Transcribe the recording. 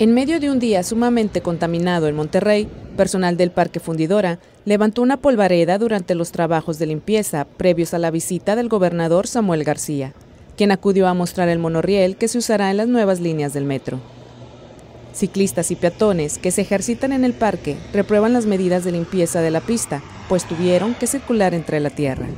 En medio de un día sumamente contaminado en Monterrey, personal del Parque Fundidora levantó una polvareda durante los trabajos de limpieza previos a la visita del gobernador Samuel García, quien acudió a mostrar el monorriel que se usará en las nuevas líneas del metro. Ciclistas y peatones que se ejercitan en el parque reprueban las medidas de limpieza de la pista, pues tuvieron que circular entre la tierra.